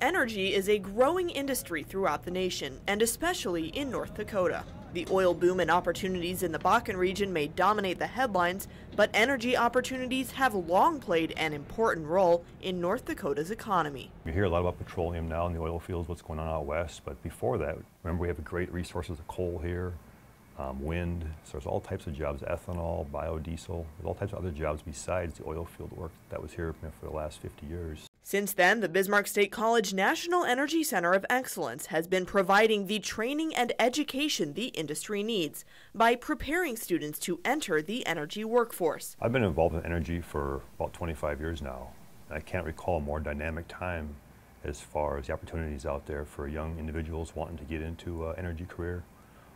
Energy is a growing industry throughout the nation, and especially in North Dakota. The oil boom and opportunities in the Bakken region may dominate the headlines, but energy opportunities have long played an important role in North Dakota's economy. You hear a lot about petroleum now in the oil fields, what's going on out west, but before that, remember we have great resources of coal here, um, wind, so there's all types of jobs, ethanol, biodiesel, there's all types of other jobs besides the oil field work that was here for the last 50 years. Since then, the Bismarck State College National Energy Center of Excellence has been providing the training and education the industry needs by preparing students to enter the energy workforce. I've been involved in energy for about 25 years now. I can't recall a more dynamic time as far as the opportunities out there for young individuals wanting to get into an energy career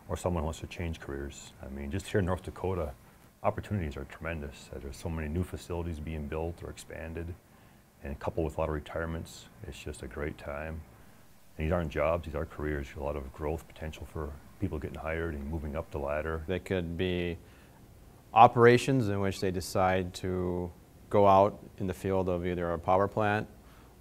or someone who wants to change careers. I mean, just here in North Dakota, opportunities are tremendous. There's so many new facilities being built or expanded and coupled with a lot of retirements, it's just a great time. And these aren't jobs, these are careers, a lot of growth potential for people getting hired and moving up the ladder. They could be operations in which they decide to go out in the field of either a power plant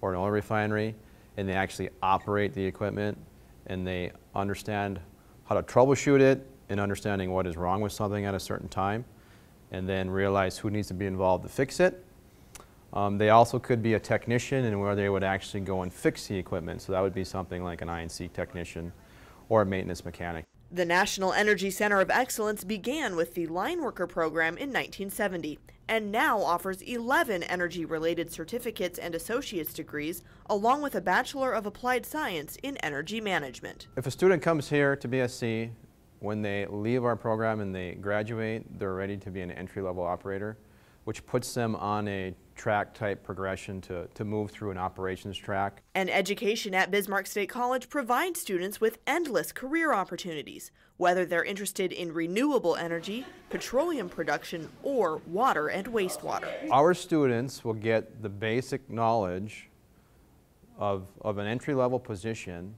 or an oil refinery and they actually operate the equipment and they understand how to troubleshoot it and understanding what is wrong with something at a certain time and then realize who needs to be involved to fix it um, they also could be a technician and where they would actually go and fix the equipment. So that would be something like an INC technician or a maintenance mechanic. The National Energy Center of Excellence began with the line worker program in 1970 and now offers 11 energy related certificates and associate's degrees along with a Bachelor of Applied Science in Energy Management. If a student comes here to BSC, when they leave our program and they graduate, they're ready to be an entry level operator which puts them on a track type progression to, to move through an operations track. And education at Bismarck State College provides students with endless career opportunities, whether they're interested in renewable energy, petroleum production, or water and wastewater. Our students will get the basic knowledge of, of an entry level position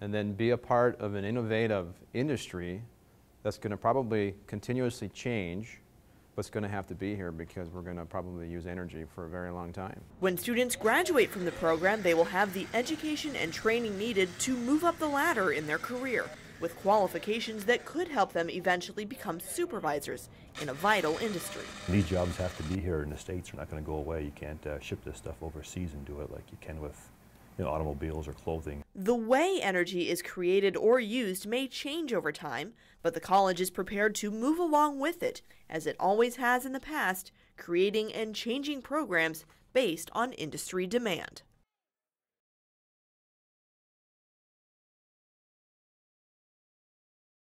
and then be a part of an innovative industry that's going to probably continuously change what's going to have to be here because we're going to probably use energy for a very long time. When students graduate from the program, they will have the education and training needed to move up the ladder in their career with qualifications that could help them eventually become supervisors in a vital industry. These jobs have to be here in the States. They're not going to go away. You can't uh, ship this stuff overseas and do it like you can with you know, automobiles or clothing. The way energy is created or used may change over time, but the college is prepared to move along with it, as it always has in the past, creating and changing programs based on industry demand.